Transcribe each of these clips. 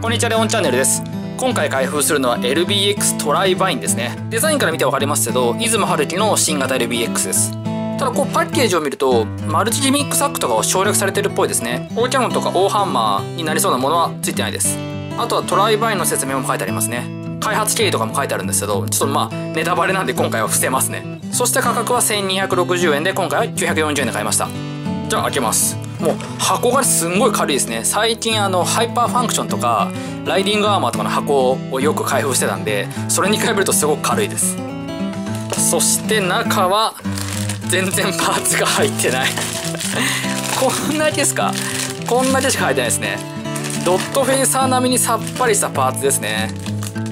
こんにちはレオンチャンネルです。今回開封するのは LBX トライバインですね。デザインから見て分かりますけど出雲春樹の新型 LBX です。ただこうパッケージを見るとマルチジミックサックとかを省略されてるっぽいですね。オーキャノンとかオーハンマーになりそうなものはついてないです。あとはトライバインの説明も書いてありますね。開発経緯とかも書いてあるんですけどちょっとまあネタバレなんで今回は伏せますね。そして価格は1260円で今回は940円で買いました。じゃあ開けます。もう箱がすんごい軽いですね。最近あのハイパーファンクションとかライディングアーマーとかの箱をよく開封してたんでそれに比べるとすごく軽いです。そして中は全然パーツが入ってない。こんだけですか？こんだけしか入ってないですね。ドットフェイサー並みにさっぱりしたパーツですね。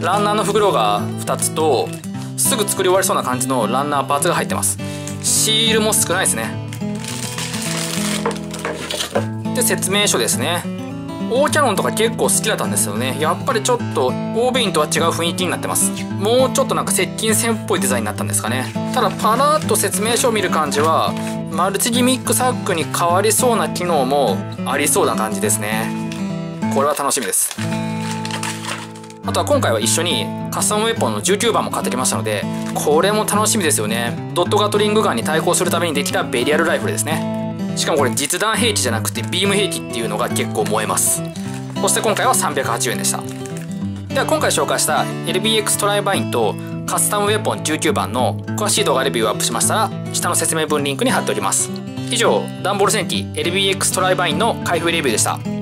ランナーの袋が2つとすぐ作り終わりそうな感じのランナーパーツが入ってます。シールも少ないですね。で説明書ですね。オーキャノンとか結構好きだったんですよね。やっぱりちょっとオーベインとは違う雰囲気になってます。もうちょっとなんか接近戦っぽいデザインになったんですかね。ただパラッと説明書を見る感じはマルチギミックサックに変わりそうな機能もありそうな感じですね。これは楽しみです。あとは今回は一緒にカスタムウェポンの19番も買ってきましたのでこれも楽しみですよね。ドットガトリングガンに対抗するためにできたベリアルライフルですね。しかもこれ実弾兵器じゃなくてビーム兵器っていうのが結構燃えます。そして今回は380円でした。では今回紹介した LBX トライバインとカスタムウェポン19番の詳しい動画レビューをアップしましたら下の説明文リンクに貼っております。以上ダンボール戦記 LBX トライバインの開封レビューでした。